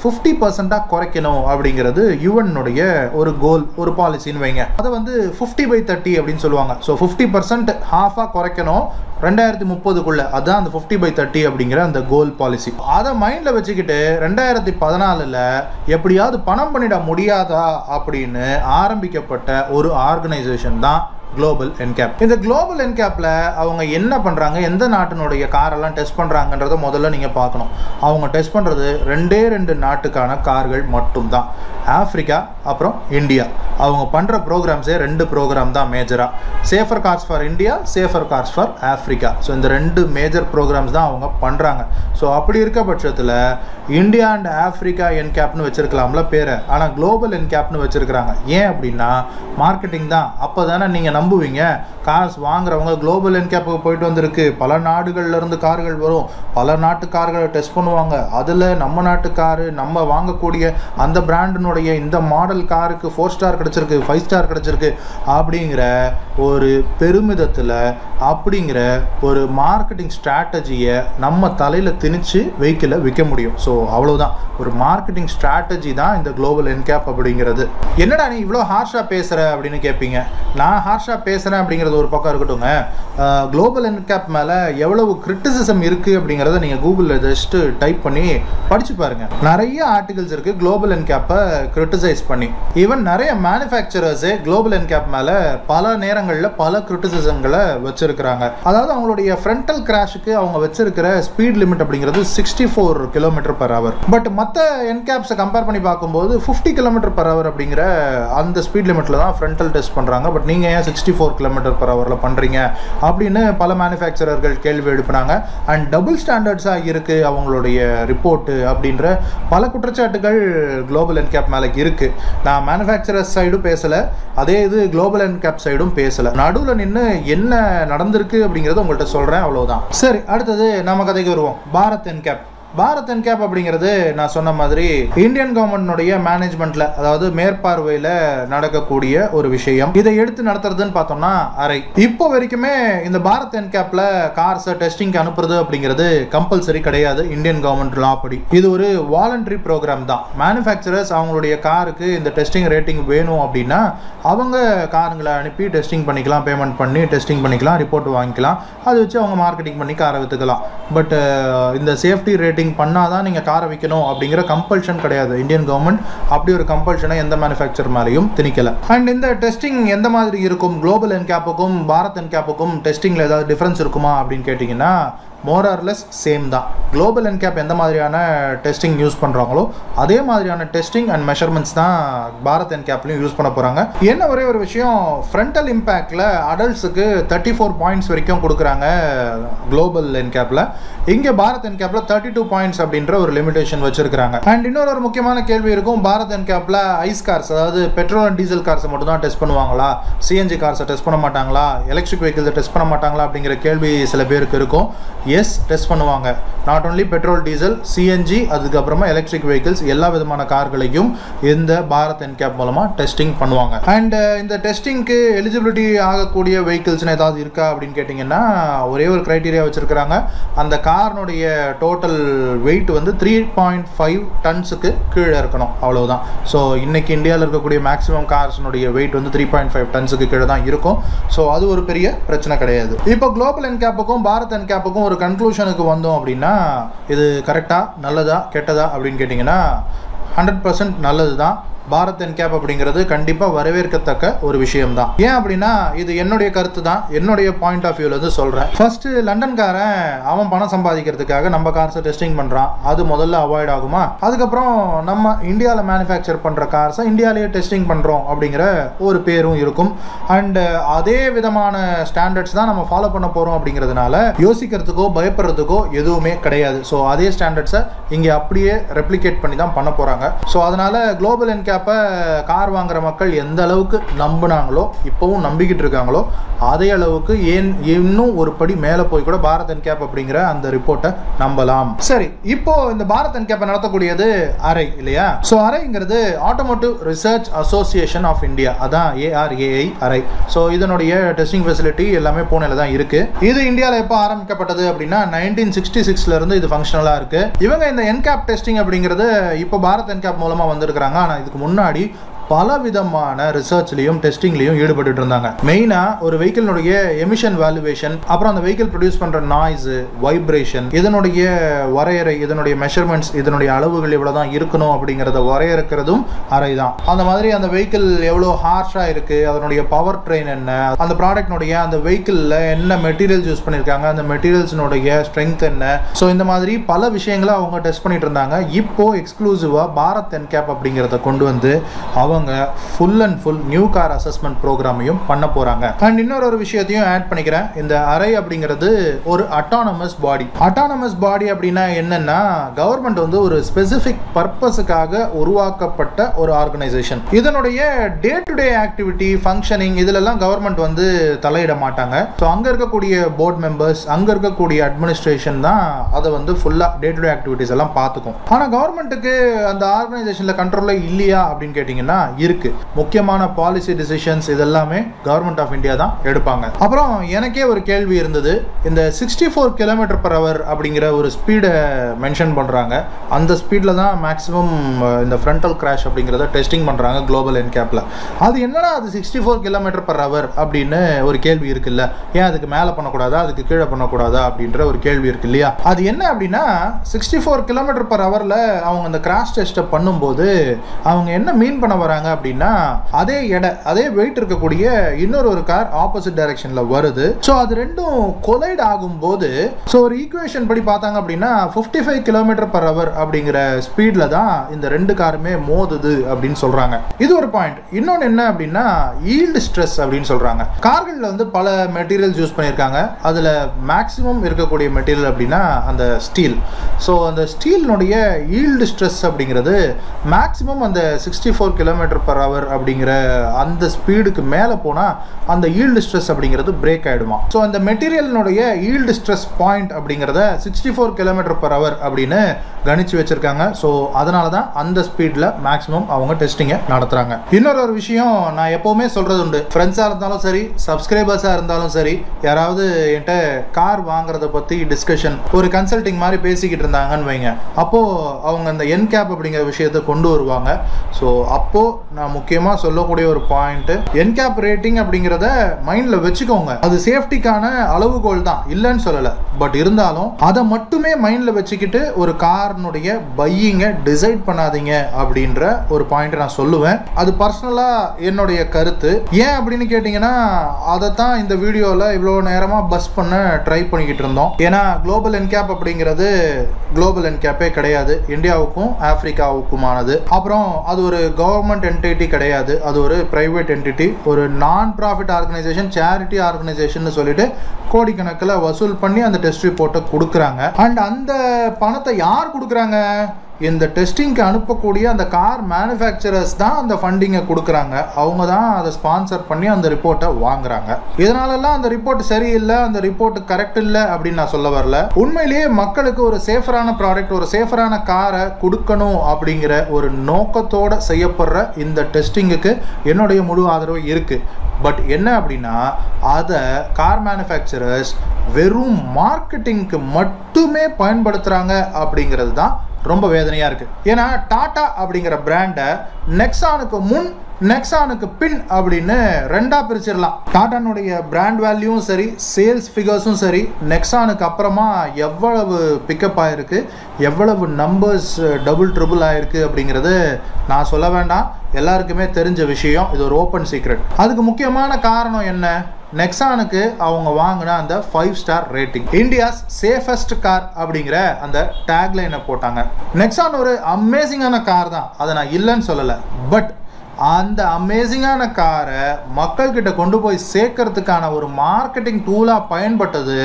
Speaker 1: ஃபிஃப்டி பர்சண்டாக குறைக்கணும் அப்படிங்கிறது யுஎன்னுடைய ஒரு கோல் ஒரு பாலிசின்னு வைங்க. அதை வந்து ஃபிஃப்டி பை தேர்ட்டி அப்படின்னு சொல்லுவாங்க. ஸோ ஃபிஃப்டி பர்சன்ட் ஹாஃபாக குறைக்கணும் ரெண்டாயிரத்தி முப்பதுக்குள்ள. அதுதான் அந்த ஃபிஃப்டி பை தேர்ட்டி அப்படிங்கிற அந்த கோல் பாலிசி அதை மைண்டில் வச்சுக்கிட்டு ரெண்டாயிரத்தி பதினாலில் எப்படியாவது பணம் பண்ணிட முடியாதா அப்படின்னு ஆரம்பிக்கப்பட்ட ஒரு ஆர்கனைசேஷன் தான் குளோபல் என்கேப் இந்த குளோபல் என்கேப்பில் அவங்க என்ன பண்ணுறாங்க எந்த நாட்டினுடைய காரெல்லாம் டெஸ்ட் பண்ணுறாங்கன்றத முதல்ல நீங்கள் பார்க்கணும். அவங்க டெஸ்ட் பண்ணுறது ரெண்டே ரெண்டு நாட்டுக்கான கார்கள் மட்டும்தான். ஆஃப்ரிக்கா அப்புறம் இந்தியா. அவங்க பண்ணுற ப்ரோக்ராம்ஸே ரெண்டு ப்ரோக்ராம் தான் மேஜராக safer cars for India safer cars for Africa so இந்த ரெண்டு மேஜர் ப்ரோக்ராம்ஸ் தான் அவங்க பண்ணுறாங்க ஸோ அப்படி இருக்க பட்சத்தில் இந்தியா அண்ட் ஆஃப்ரிக்கா என்கேப்னு வச்சிருக்கலாம்ல பேரை. ஆனால் குளோபல் என்கேப்னு வச்சுருக்கிறாங்க. ஏன் அப்படின்னா மார்க்கெட்டிங் தான். அப்போ தானே நீங்கள் நம்புவீங்க. காசு வாங்குறவங்க குளோபல் என்கேப்புக்கு போயிட்டு வந்திருக்கு. பல நாடுகள்ல இருந்து கார்கள் வரும். பல நாட்டு கார்களை டெஸ்ட் பண்ணுவாங்க. அதில் நம்ம நாட்டு காரு நம்ம வாங்கக்கூடிய அந்த பிராண்டினுடைய இந்த மாடல் காருக்கு ஃபோர் ஸ்டார் கிடச்சிருக்கு ஃபைவ் ஸ்டார் கிடச்சிருக்கு அப்படிங்கிற ஒரு பெருமிதத்தில் அப்படிங்கிற ஒரு மார்க்கெட்டிங் ஸ்ட்ராட்டஜியை நம்ம தலையில் திணிச்சு வெஹிக்கிளை விற்க முடியும். ஸோ அவ்வளோதான் ஒரு மார்க்கெட்டிங் ஸ்ட்ராட்டஜி தான் இந்த குளோபல் என்கேப் அப்படிங்கிறது. என்னடா நீ இவ்வளோ ஹார்ஷாக பேசுகிற அப்படின்னு கேட்பீங்க நான் ஹார்ஷ் ஹார்ஷாக பேசுகிறேன் அப்படிங்கிறது ஒரு பக்கம் இருக்கட்டுங்க குளோபல் என்கேப் மேலே எவ்வளவு கிரிட்டிசிசம் இருக்குது அப்படிங்கிறத நீங்கள் கூகுளில் ஜஸ்ட்டு டைப் பண்ணி படிச்சு பாருங்க. நிறைய ஆர்டிகல்ஸ் இருக்குது குளோபல் என்கேப்பை கிரிட்டிசைஸ் பண்ணி. ஈவன் நிறைய மேனுஃபேக்சரர்ஸே குளோபல் என்கேப் மேலே பல நேரங்களில் பல கிரிட்டிசிசங்களை வச்சிருக்கிறாங்க. அதாவது அவங்களுடைய ஃப்ரண்டல் கிராஷுக்கு அவங்க வச்சிருக்கிற ஸ்பீட் லிமிட் அப்படிங்கிறது sixty four kilometre per hour but மற்ற என்கேப்ஸை கம்பேர் பண்ணி பார்க்கும்போது ஃபிஃப்டி கிலோமீட்டர் பர் ஹவர் அப்படிங்கிற அந்த ஸ்பீட் லிமிட்டில் தான் ஃப்ரண்டல் டெஸ்ட் பண்ணுறாங்க பட் நீங்கள் ஏன் சிக்ஸ்டி ஃபோர் கிலோமீட்டர் பர் ஹவரில் பண்ணுறீங்க அப்படின்னு பல மேனுஃபேக்சரர்கள் கேள்வி எழுப்பினாங்க. அண்ட் டபுள் ஸ்டாண்டர்ட்ஸாக இருக்குது அவங்களுடைய ரிப்போர்ட்டு அப்படின்ற பல குற்றச்சாட்டுகள் குளோபல் என்கேப் மேலே இருக்குது நான் மேனுஃபேக்சரர் சைடும் பேசலை. அதே இது குளோபல் என்கேப் சைடும் பேசலை. நடுவில் நின்று என்ன நடந்திருக்கு அப்படிங்கிறத உங்கள்கிட்ட சொல்கிறேன் அவ்வளோதான் சரி அடுத்தது நம்ம கதைக்கு வருவோம். பாரத் என்கேப் பாரத் என்கேப் அப்படிங்கிறது நான் சொன்ன மாதிரி இந்தியன் கவர்மெண்ட்னுடைய மேனேஜ்மெண்ட்ல அதாவது மேற்பார்வையில் நடக்கக்கூடிய ஒரு விஷயம். இதை எடுத்து நடத்துறதுன்னு பார்த்தோம்னா அரை. இப்போ வரைக்குமே இந்த பாரத் என்கேப்ல கார்ஸை டெஸ்டிங்க்கு அனுப்புறது அப்படிங்கிறது கம்பல்சரி கிடையாது. இந்தியன் கவர்மெண்ட் லா படி. இது ஒரு வாலண்டரி ப்ரோக்ராம் தான். மேனுஃபேக்சரர்ஸ் அவங்களுடைய காருக்கு இந்த டெஸ்டிங் ரேட்டிங் வேணும் அப்படின்னா அவங்க காருங்களை அனுப்பி டெஸ்டிங் பண்ணிக்கலாம் பேமெண்ட் பண்ணி டெஸ்டிங் பண்ணிக்கலாம் ரிப்போர்ட் வாங்கிக்கலாம். அதை வச்சு அவங்க மார்க்கெட்டிங் பண்ணி காரை விற்றுக்கலாம் பட் இந்த சேஃப்டி ரேட்டிங் பண்ணால் தான் நீங்கள் காரை விற்கணும் அப்படிங்கிற கம்பல்ஷன் கிடையாது. இந்தியன் கவர்மெண்ட் அப்படி ஒரு கம்பல்ஷனை எந்த மேனுஃபேக்சர் மேலேயும் திணிக்கல. அண்ட் இந்த டெஸ்டிங் எந்த மாதிரி இருக்கும்? குளோபல் என்கேப்புக்கும் பாரத் என்கேப்புக்கும் டெஸ்டிங்கில் ஏதாவது டிஃப்ரென்ஸ் இருக்குமா அப்படின்னு கேட்டிங்கன்னா மோர் ஆர்லெஸ் சேம் தான். குளோபல் என்கேப் எந்த மாதிரியான டெஸ்டிங் யூஸ் பண்ணுறாங்களோ அதே மாதிரியான டெஸ்டிங் அண்ட் மெஷர்மெண்ட்ஸ் தான் பாரத் என்கேப்லையும் யூஸ் பண்ண போகிறாங்க என்ன ஒரே ஒரு விஷயம் ஃப்ரண்டல் இம்பேக்டில் அடல்ட்ஸுக்கு தேர்ட்டி ஃபோர் பாயிண்ட்ஸ் வரைக்கும் கொடுக்குறாங்க குளோபல் என்கேப்பில் இங்கே பாரத் என்கேப்பில் தேர்ட்டி டூ பாயிண்ட்ஸ் அப்படின்ற ஒரு லிமிடேஷன் வச்சிருக்காங்க அண்ட் இன்னொரு ஒரு முக்கியமான கேள்வி இருக்கும் பாரத் என்கேப்பில் ஐஸ் கார்ஸ் அதாவது பெட்ரோல் அண்ட் டீசல் கார்ஸை மட்டும் தான் டெஸ்ட் பண்ணுவாங்களா? சிஎன்ஜி கார்ஸை டெஸ்ட் பண்ண மாட்டாங்களா? எலக்ட்ரிக் வெஹிக்கிள்ஸை டெஸ்ட் பண்ண மாட்டாங்களா? அப்படிங்கிற கேள்வி சில பேருக்கு இருக்கும். எஸ் டெஸ்ட் பண்ணுவாங்க. Not only petrol diesel CNG அதுக்கப்புறமா எலக்ட்ரிக் வெஹிக்கிள்ஸ் எல்லா விதமான கார்களையும் இந்த பாரத் என்கேப் மூலமாக டெஸ்டிங் பண்ணுவாங்க. அண்ட் uh, இந்த டெஸ்டிங்க்கு எலிஜிபிலிட்டி ஆகக்கூடிய வெஹிக்கிள்ஸ்னு ஏதாவது இருக்கா அப்படின்னு கேட்டிங்கன்னா ஒரே ஒரு க்ரைட்டீரியா வச்சுருக்கிறாங்க. அந்த காரினுடைய டோட்டல் வெயிட் வந்து த்ரீ பாயிண்ட் ஃபைவ் டன்ஸுக்கு கீழே இருக்கணும். அவ்வளவுதான். ஸோ இன்றைக்கி இந்தியாவில் இருக்கக்கூடிய மேக்ஸிமம் கார்ஸ்னுடைய வெயிட் வந்து த்ரீ பாயிண்ட் ஃபைவ் டன்ஸுக்கு கீழே தான் இருக்கும். ஸோ அது ஒரு பெரிய பிரச்சனை கிடையாது. இப்போ குளோபல் என்கேப்புக்கும் பாரத் என்கேப்புக்கும் ஒரு கன்க்ளூஷனுக்கு வந்தோம் அப்படின்னா இது கரெக்டாக நல்லதா கெட்டதா அப்படின்னு கேட்டிங்கன்னா ஹண்ட்ரட் பர்சன்ட் நல்லது தான் பாரத் என்கேப் அப்படிங்கிறது கண்டிப்பாக வரவேற்கத்தக்க ஒரு விஷயம் தான் ஏன் அப்படின்னா இது என்னுடைய கருத்து தான் என்னுடைய பாயிண்ட் ஆஃப் வியூலேருந்து சொல்கிறேன் ஃபர்ஸ்ட் லண்டன்காரன் அவன் பணம் சம்பாதிக்கிறதுக்காக நம்ம கார்ஸை டெஸ்டிங் பண்ணுறான் அது முதல்ல அவாய்ட் ஆகுமா? அதுக்கப்புறம் நம்ம இந்தியாவில் மேனுஃபேக்சர் பண்ணுற கார்ஸை இந்தியாவிலேயே டெஸ்டிங் பண்ணுறோம் அப்படிங்கிற ஒரு பேரும் இருக்கும். அண்டு அதே விதமான ஸ்டாண்டர்ட்ஸ் தான் நம்ம ஃபாலோ பண்ண போகிறோம் அப்படிங்கிறதுனால யோசிக்கிறதுக்கோ பயப்படுறதுக்கோ எதுவுமே கிடையாது. ஸோ அதே ஸ்டாண்டர்ட்ஸை இங்கே அப்படியே ரெப்ளிகேட் பண்ணி தான் பண்ண போகிறாங்க ஸோ அதனால் குளோபல் என்கே அப்போ கார் வாங்குற மக்கள் எந்த அளவுக்கு நம்பினாங்களோ இப்போவும் நம்பிக்கிட்டு இருக்காங்களோ அதே அளவுக்கு ஏன் இன்னும் ஒரு படி மேலே போய் கூட பாரத் அண்ட் கேப் அப்படிங்கிற அந்த ரிப்போர்ட்டை நம்பலாம். சரி இப்போ இந்த பாரத் அண்ட் கேப்பை நடத்தக்கூடியது அரை இல்லையா? So அரைங்கிறது automotive research association of India அதான் ஏஆர்ஏஐ அரை. ஸோ இதனுடைய டெஸ்டிங் ஃபெசிலிட்டி எல்லாமே பூனேல தான் இருக்கு. இது இந்தியாவில் எப்போ ஆரம்பிக்கப்பட்டது அப்படின்னா நைன்டீன் சிக்ஸ்டி சிக்ஸ்ல இருந்து இது ஃபங்க்ஷனலாக இருக்கு. இவங்க இந்த என்கேப் டெஸ்டிங் அப்படிங்கிறது இப்போ பாரத் என்கேப் மூலமாக வந்திருக்கிறாங்க. ஆனால் இதுக்கு முன்னாடி பல விதமான ரிசர்ச்லையும் டெஸ்டிங்லையும் ஈடுபட்டு இருந்தாங்க மெயினாக ஒரு வெஹிக்கிளினுடைய எமிஷன் வேல்யூவேஷன் அப்புறம் அந்த வெஹிக்கிள் ப்ரொடியூஸ் பண்ணுற நாய்ஸ் வைப்ரேஷன் இதனுடைய வரையறை இதனுடைய மெஷர்மெண்ட்ஸ் இதனுடைய அளவுகள் இவ்வளோ தான் இருக்கணும் அப்படிங்கிறத வரையறுக்கிறதும் அறை தான் அந்த மாதிரி அந்த வெஹிக்கிள் எவ்வளோ ஹார்ஷாக இருக்குது அதனுடைய பவர் ட்ரெயின் என்ன அந்த ப்ராடக்ட்னுடைய அந்த வெஹிக்கிளில் என்ன மெட்டீரியல்ஸ் யூஸ் பண்ணியிருக்காங்க அந்த மெட்டீரியல்ஸினுடைய ஸ்ட்ரென்த் என்ன. ஸோ இந்த மாதிரி பல விஷயங்களை அவங்க டெஸ்ட் பண்ணிட்டு இருந்தாங்க. இப்போ எக்ஸ்க்ளூசிவாக பாரத் என்கேப் அப்படிங்கிறத கொண்டு வந்து அவங்க அவங்க full and full new car assessment ப்ரோக்ராமையும் பண்ண போகிறாங்க அண்ட் இன்னொரு ஒரு விஷயத்தையும் ஆட் பண்ணிக்கிறேன். இந்த அறை அப்படிங்கிறது ஒரு அட்டானமஸ் பாடி அட்டானமஸ் பாடி அப்படின்னா என்னன்னா கவர்மெண்ட் வந்து ஒரு ஸ்பெசிஃபிக் பர்பஸுக்காக உருவாக்கப்பட்ட ஒரு ஆர்கனைசேஷன் இதனுடைய day to day activity functioning இதிலெல்லாம் கவர்மெண்ட் வந்து தலையிட மாட்டாங்க. ஸோ அங்கே இருக்கக்கூடிய போர்ட் மெம்பர்ஸ் அங்கே இருக்கக்கூடிய அட்மினிஸ்ட்ரேஷன் தான் அதை வந்து ஃபுல்லாக டே டு டே ஆக்டிவிட்டிஸ் எல்லாம் பார்த்துக்கும். ஆனால் கவர்மெண்ட்டுக்கு அந்த ஆர்கனைசேஷனில் கண்ட்ரோலில் இல்லையா அப்படின்னு கேட்டிங்கன்னா தான் இருக்குது முக்கியமான பாலிசி டிசிஷன்ஸ் இதெல்லாமே கவர்மெண்ட் ஆஃப் இந்தியா தான் எடுப்பாங்க. அப்புறம் எனக்கே ஒரு கேள்வி இருந்தது. இந்த sixty four kilometre per hour அப்படிங்கிற ஒரு ஸ்பீடை மென்ஷன் பண்ணுறாங்க அந்த ஸ்பீடில் தான் மேக்ஸிமம் இந்த ஃப்ரண்டல் கிராஷ் அப்படிங்கிறத டெஸ்டிங் பண்ணுறாங்க குளோபல் என்கேப்பில் அது என்னடா அது sixty four kilometre per hour அப்படின்னு ஒரு கேள்வி இருக்குல்ல? ஏன் அதுக்கு மேலே பண்ணக்கூடாதா? அதுக்கு கீழே பண்ணக்கூடாதா? அப்படின்ற ஒரு கேள்வி இருக்கு இல்லையா? அது என்ன அப்படின்னா சிக்ஸ்டி ஃபோர் கிலோமீட்டர் பர் ஹவரில் அவங்க அந்த கிராஷ் டெஸ்ட்டை பண்ணும்போது அவங்க என்ன மீன் பண்ண வராங்க? அப்படின்னா அதே எடை அதே வெயிட் இருக்கக்கூடிய இன்னொரு ஒரு கார் ஆப்போசிட் டைரக்ஷனில் வருது. ஸோ அது ரெண்டும் கொலைட் ஆகும்போது ஸோ ஒரு ஈக்குவேஷன் படி பார்த்தாங்க அப்படின்னா fifty five kilometre per hour அப்படிங்கிற ஸ்பீடில் தான் இந்த ரெண்டு காருமே மோதுது அப்படின்னு சொல்கிறாங்க இது ஒரு பாயிண்ட் இன்னொன்று என்ன அப்படின்னா ஈல்டு ஸ்ட்ரெஸ் அப்படின்னு சொல்கிறாங்க கார்களில் வந்து பல மெட்டீரியல்ஸ் யூஸ் பண்ணியிருக்காங்க. அதில் மேக்ஸிமம் இருக்கக்கூடிய மெட்டீரியல் அப்படின்னா அந்த ஸ்டீல் ஸோ அந்த ஸ்டீலினுடைய ஈல்டு ஸ்ட்ரெஸ் அப்படிங்கிறது மேக்ஸிமம் அந்த sixty four kilometre per hour அப்படிங்கிற அந்த ஸ்பீடுக்கு மேலே போனால் அந்த ஈல்டு ஸ்ட்ரெஸ் அப்படிங்கிறது பிரேக் ஆகிடுமா ஸோ அந்த மெட்டீரியலினுடைய ஈல்டு ஸ்ட்ரெஸ் பாயிண்ட் அப்படிங்கிறத sixty four kilometre per hour அப்படின்னு கணிச்சு வச்சுருக்காங்க. ஸோ அதனால தான் அந்த ஸ்பீடில் மேக்ஸிமம் அவங்க டெஸ்டிங்கை நடத்துகிறாங்க இன்னொரு ஒரு விஷயம் நான் எப்போவுமே சொல்கிறது உண்டு. ஃப்ரெண்ட்ஸாக இருந்தாலும் சரி சப்ஸ்கிரைபர்ஸாக இருந்தாலும் சரி யாராவது என்கிட்ட கார் வாங்குறத பற்றி டிஸ்கஷன் ஒரு கன்சல்டிங் மாதிரி பேசிக்கிட்டு இருந்தாங்கன்னு வைங்க. அப்போது அவங்க அந்த என் கேப் அப்படிங்கிற விஷயத்தை கொண்டு வருவாங்க. ஸோ அப்போது நான் முக்கியமாக சொல்லக்கூடிய ஒரு பாயிண்ட்டு என் கேப் ரேட்டிங் அப்படிங்கிறத மைண்டில் வச்சுக்கோங்க. அது சேஃப்டிக்கான அளவுகோல் தான். இல்லைன்னு சொல்லலை. பட் இருந்தாலும் அதை மட்டுமே மைண்டில் வச்சுக்கிட்டு ஒரு காரனுடைய பையிங்கை டிசைட் பண்ணாதீங்க அப்படின்ற ஒரு பாயிண்ட் நான் சொல்லுவேன். அது பர்சனலாக என்னுடைய கருத்து. ஏன் அப்படின்னு கேட்டிங்கன்னா அதை தான் இந்த வீடியோவில் இவ்வளோ நேரமாக பஸ் பண்ண ட்ரை பண்ணிக்கிட்டு இருந்தோம். ஏன்னா குளோபல் என்கேப் அப்படிங்கிறது குளோபல் என்கேப்பே கிடையாது. இந்தியாவுக்கும் ஆப்பிரிக்காவுக்குமானது. அப்புறம் அது ஒரு கவர்மெண்ட் என்டிட்டி கிடையாது. அது ஒரு ப்ரைவேட் என்டிட்டி ஒரு non profit organisation charity organisation சொல்லிட்டு கோடிக்கணக்கில் வசூல் பண்ணி அந்த டெஸ்ட் ரிப்போர்ட்டை கொடுக்குறாங்க. அண்ட் அந்த பணத்தை யார் கொடுக்குறாங்க? இந்த டெஸ்டிங்க்கு அனுப்பக்கூடிய அந்த கார் மேனுஃபேக்சரர்ஸ் தான் அந்த ஃபண்டிங்கை கொடுக்குறாங்க. அவங்க தான் அதை ஸ்பான்சர் பண்ணி அந்த ரிப்போர்ட்டை வாங்குறாங்க. இதனாலலாம் அந்த ரிப்போர்ட் சரியில்லை அந்த ரிப்போர்ட் கரெக்ட் இல்லை அப்படின்னு நான் சொல்ல வரல. உண்மையிலேயே மக்களுக்கு ஒரு சேஃபரான ப்ராடக்ட் ஒரு சேஃபரான காரை கொடுக்கணும் அப்படிங்கிற ஒரு நோக்கத்தோட செய்யப்படுற இந்த டெஸ்டிங்குக்கு என்னுடைய முழு ஆதரவு இருக்குது பட் என்ன அப்படின்னா அதை கார் மேனுஃபேக்சரர்ஸ் வெறும் மார்க்கெட்டிங்க்கு மட்டுமே பயன்படுத்துகிறாங்க அப்படிங்கிறது தான் ரொம்ப வேதனையாக இருக்குது ஏன்னா டாட்டா அப்படிங்கிற பிராண்டை நெக்ஸானுக்கு முன் நெக்ஸானுக்கு பின் அப்படின்னு ரெண்டாக பிரிச்சிடலாம். டாட்டானுடைய பிராண்ட் வேல்யூவும் சரி சேல்ஸ் ஃபிகர்ஸும் சரி நெக்ஸானுக்கு அப்புறமா எவ்வளவு பிக்கப் ஆகிருக்கு எவ்வளவு நம்பர்ஸ் டபுள் ட்ரிபிள் ஆகிருக்கு அப்படிங்கிறது நான் சொல்ல வேண்டாம். எல்லாருக்குமே தெரிஞ்ச விஷயம் இது ஒரு ஓப்பன் சீக்ரெட் அதுக்கு முக்கியமான காரணம் என்ன? நெக்ஸானுக்கு அவங்க வாங்கின அந்த five star rating India's safest car அப்படிங்கிற அந்த டேக்லைனை போட்டாங்க. நெக்ஸான் ஒரு அமேசிங்கான கார் தான். அதை நான் இல்லைன்னு சொல்லலை. பட் அந்த அமேசிங்கான காரை மக்கள்கிட்ட கொண்டு போய் சேர்க்கறதுக்கான ஒரு மார்க்கெட்டிங் டூலாக பயன்பட்டது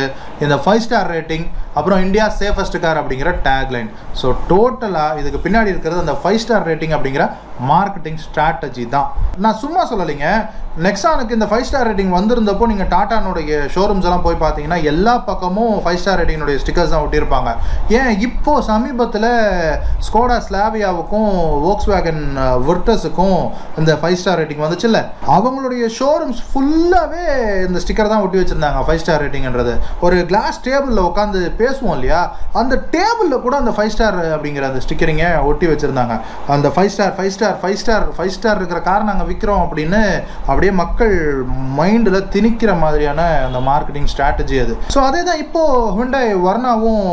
Speaker 1: இந்த ஃபைவ் ஸ்டார் ரேட்டிங் அப்புறம் இந்தியா சேஃபஸ்ட் கார் அப்படிங்கிற டேக்லைன் ஸோ டோட்டலாக இதுக்கு பின்னாடி இருக்கிறது அந்த ஃபைவ் ஸ்டார் ரேட்டிங் அப்படிங்கிற மார்க்கெட்டிங் ஸ்ட்ராட்டஜி தான். நான் சும்மா சொல்லலைங்க. நெக்ஸானுக்கு இந்த ஃபைவ் ஸ்டார் ரேட்டிங் வந்திருந்தப்போ நீங்கள் டாட்டானுடைய ஷோரூம்ஸ் எல்லாம் போய் பார்த்தீங்கன்னா எல்லா பக்கமும் ஃபைவ் ஸ்டார் ரேட்டிங்னுடைய ஸ்டிக்கர்ஸ் தான் ஒட்டியிருப்பாங்க. ஏன் இப்போது சமீபத்தில் ஸ்கோடா ஸ்லாவியாவுக்கும் வோக்ஸ் வேகன் விர்டஸுக்கும் இந்த ஃபைவ் ஸ்டார் ரேட்டிங் வந்துச்சுல்ல அவங்களுடைய ஷோரூம்ஸ் ஃபுல்லாகவே இந்த ஸ்டிக்கர் தான் ஒட்டி வச்சுருந்தாங்க ஃபைவ் ஸ்டார் ரேட்டிங்ன்றது ஒரு கிளாஸ் டேபிளில் உட்காந்து பேசுவோம் இல்லையா? அந்த டேபிளில் கூட அந்த ஃபைவ் ஸ்டார் அப்படிங்கிற அந்த ஸ்டிக்கரிங்க ஒட்டி வச்சுருந்தாங்க. அந்த five star five star five star five star இருக்கிற கார் நாங்கள் விற்கிறோம் அப்படின்னு அப்படியே மக்கள் மைண்டில் திணிக்கிற மாதிரியான அந்த மார்க்கெட்டிங் ஸ்ட்ராட்டஜி அது. ஸோ அதே தான் இப்போது ஹுண்டாய் வர்ணாவும்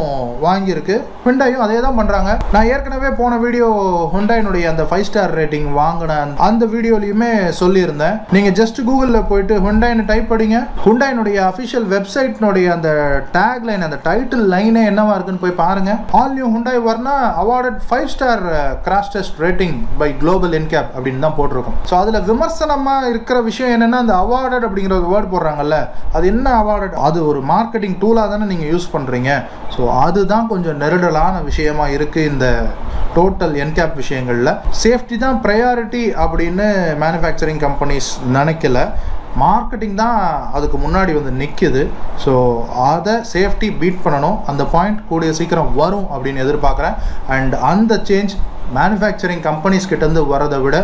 Speaker 1: வாங்கியிருக்கு. ஹுண்டாயும் அதே தான் பண்ணுறாங்க நான் ஏற்கனவே போன வீடியோ ஹுண்டாயினுடைய அந்த ஃபைவ் ஸ்டார் ரேட்டிங் வாங்கின அந்த வீடியோலையுமே சொல்லியிருந்தேன். நீங்கள் ஜஸ்ட் கூகுளில் போயிட்டு ஹுண்டாயின்னு டைப் படிங்க ஹுண்டாயினுடைய அஃபிஷியல் வெப்சைட்னுடைய அந்த டேக் லைன் அந்த டைட்டில் லைனே என்னவா இருக்குன்னு போய் பாருங்க. All new Hyundai Verna awarded five star crash test rating by global NCAP அப்படின்னு தான் போட்டிருக்கும். ஸோ அதில் விமர்சனமாக இருக்கிற விஷயம் என்னென்னா அந்த அவார்டட் அப்படிங்கிற ஒரு வேர்ட் போடுறாங்கல்ல அது என்ன அவார்டட் அது ஒரு மார்க்கெட்டிங் டூலாக தானே நீங்கள் யூஸ் பண்ணுறீங்க ஸோ அதுதான் கொஞ்சம் நெருடலான விஷயமா இருக்குது இந்த டோட்டல் என்கேப் விஷயங்களில். சேஃப்டி தான் ப்ரையாரிட்டி அப்படின்னு மேனுஃபேக்சரிங் கம்பெனிஸ் நினைக்கல. மார்க்கெட்டிங் தான் அதுக்கு முன்னாடி வந்து நிற்கிது ஸோ அதை சேஃப்டி பீட் பண்ணணும். அந்த பாயிண்ட் கூடிய சீக்கிரம் வரும் அப்படின்னு எதிர்பார்க்குறேன். அண்ட் அந்த சேஞ்ச் மேனுஃபேக்சரிங் கம்பெனிஸ் கிட்டேருந்து வரதை விட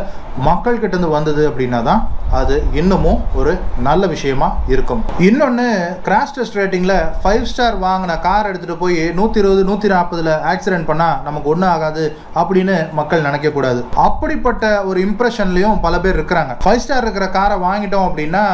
Speaker 1: மக்கள் கிட்டேருந்து வந்தது அப்படின்னா தான் அது இன்னமும் ஒரு நல்ல விஷயமா இருக்கும். இன்னொன்று கிராஷ் டெஸ்ட் ரேட்டிங்கில் ஃபைவ் ஸ்டார் வாங்கின கார் எடுத்துகிட்டு போய் நூற்றி இருபது நூற்றி நாற்பதில் ஆக்சிடென்ட் பண்ணால் நமக்கு ஒன்றும் ஆகாது அப்படின்னு மக்கள் நினைக்கக்கூடாது. அப்படிப்பட்ட ஒரு இம்ப்ரெஷன்லையும் பல பேர் இருக்கிறாங்க. ஃபைவ் ஸ்டார் இருக்கிற காரை வாங்கிட்டோம் அப்படின்னா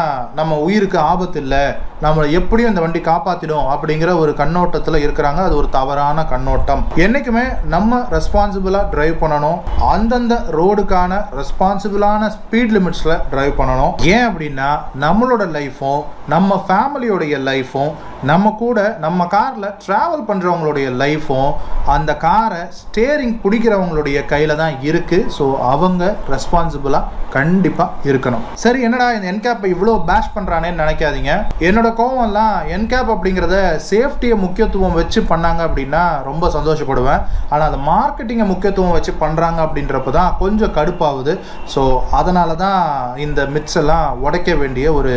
Speaker 1: நம்ம உயிருக்கு ஆபத்து இல்லை. நம்மளை எப்படியும் இந்த வண்டி காப்பாற்றிடும் அப்படிங்கிற ஒரு கண்ணோட்டத்தில் இருக்கிறாங்க. அது ஒரு தவறான கண்ணோட்டம். என்றைக்குமே நம்ம ரெஸ்பான்சிபிளாக டிரைவ் பண்ணணும். அந்தந்த ரோடுக்கான ரெஸ்பான்சிபிளான ஸ்பீட் லிமிட்ஸில் டிரைவ் பண்ணணும். ஏன் அப்படின்னா நம்மளோட லைஃபும் நம்ம ஃபேமிலியோடைய லைஃபும் நம்ம கூட நம்ம காரில் ட்ராவல் பண்ணுறவங்களுடைய லைஃப்பும் அந்த காரை ஸ்டேரிங் பிடிக்கிறவங்களுடைய கையில் தான் இருக்குது ஸோ அவங்க ரெஸ்பான்சிபிளாக கண்டிப்பாக இருக்கணும். சரி என்னடா இந்த என்கேப்பை இவ்வளோ பேஷ் பண்ணுறானேன்னு நினைக்காதீங்க. என்னோட கோவம்லாம் என்கேப் அப்படிங்கிறத சேஃப்டியை முக்கியத்துவம் வச்சு பண்ணாங்க அப்படின்னா ரொம்ப சந்தோஷப்படுவேன். ஆனால் அந்த மார்க்கெட்டிங்கை முக்கியத்துவம் வச்சு பண்ணுறாங்க அப்படின்றப்ப தான் கொஞ்சம் கடுப்பாகுது. ஸோ அதனால தான் இந்த மிட்ஸ் எல்லாம் உடைக்க வேண்டிய ஒரு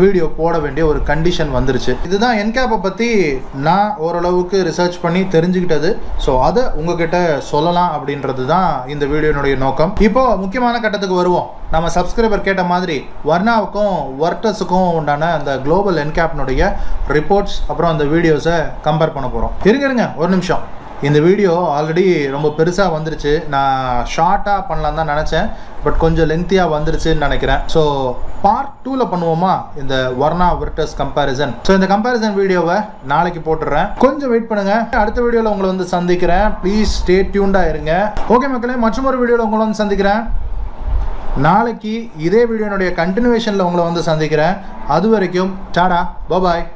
Speaker 1: வீடியோ போட வேண்டிய ஒரு கண்டிஷன் வந்துருச்சு. இதுதான் என்கேப்பை பற்றி நான் ஓரளவுக்கு ரிசர்ச் பண்ணி தெரிஞ்சுக்கிட்டது. ஸோ அதை உங்ககிட்ட சொல்லலாம் அப்படின்றது தான் இந்த வீடியோனுடைய நோக்கம். இப்போ முக்கியமான கட்டத்துக்கு வருவோம். நம்ம சப்ஸ்கிரைபர் கேட்ட மாதிரி வர்ணாவுக்கும் வர்டஸுக்கும் உண்டான அந்த குளோபல் என்கேப்னுடைய ரிப்போர்ட்ஸ் அப்புறம் அந்த வீடியோஸை கம்பேர் பண்ண போகிறோம் இருங்க இருங்க ஒரு நிமிஷம். இந்த வீடியோ ஆல்ரெடி ரொம்ப பெருசாக வந்துருச்சு. நான் ஷார்ட்டாக பண்ணலாம் தான் நினச்சேன். பட் கொஞ்சம் லென்த்தியாக வந்துருச்சுன்னு நினைக்கிறேன். ஸோ பார்ட் டூவில் பண்ணுவோமா? இந்த வர்ணா விர்டஸ் கம்பேரிசன் ஸோ இந்த கம்பேரிசன் வீடியோவை நாளைக்கு போட்டுடுறேன் கொஞ்சம் வெயிட் பண்ணுங்கள் அடுத்த வீடியோவில் உங்களை வந்து சந்திக்கிறேன். ப்ளீஸ் ஸ்டே டியூண்டாக இருங்க. ஓகே மக்களே மற்றொரு வீடியோவில் உங்களை வந்து சந்திக்கிறேன். நாளைக்கு இதே வீடியோனுடைய கண்டினியூவேஷனில் உங்களை வந்து சந்திக்கிறேன். அது வரைக்கும் டாடா பபாய்